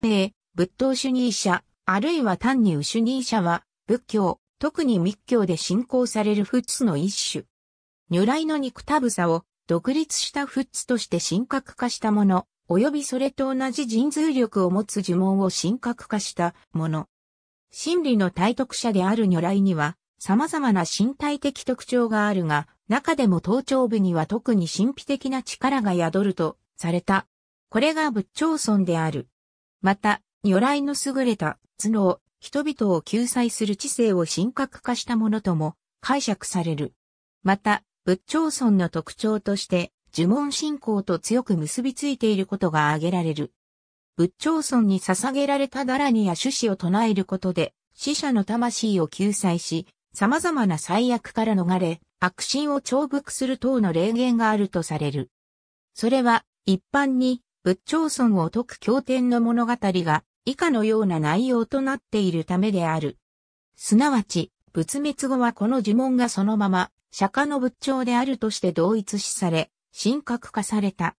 名、仏道主義者、あるいは単に主義者は、仏教、特に密教で信仰される仏の一種。如来の肉タブサを独立した仏として神格化したもの、及びそれと同じ人数力を持つ呪文を神格化したもの。真理の体得者である如来には、様々な身体的特徴があるが、中でも頭頂部には特に神秘的な力が宿るとされた。これが仏頂尊である。また、如来の優れた頭脳、人々を救済する知性を神格化したものとも解釈される。また、仏頂尊の特徴として、呪文信仰と強く結びついていることが挙げられる。仏頂尊に捧げられたダラニや種子を唱えることで、死者の魂を救済し、様々な最悪から逃れ、悪心を重複する等の霊言があるとされる。それは、一般に、仏頂尊を説く経典の物語が、以下のような内容となっているためである。すなわち、仏滅後はこの呪文がそのまま、釈迦の仏頂であるとして同一視され、神格化された。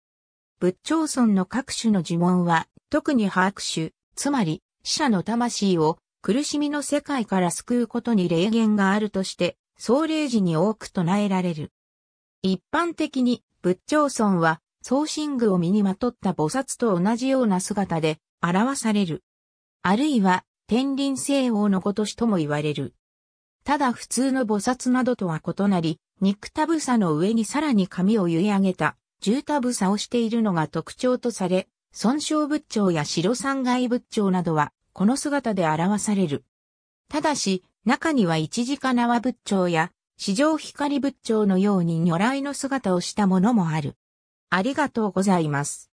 仏頂尊の各種の呪文は、特に把握種、つまり、死者の魂を苦しみの世界から救うことに霊言があるとして、総霊時に多く唱えられる。一般的に、仏頂尊は、送信具を身にまとった菩薩と同じような姿で表される。あるいは、天輪聖王のごとしとも言われる。ただ普通の菩薩などとは異なり、肉タブサの上にさらに髪を結い上げた、重タブサをしているのが特徴とされ、損傷仏頂や白三階仏頂などは、この姿で表される。ただし、中には一時か縄仏頂や、四条光仏頂のように如来の姿をしたものもある。ありがとうございます。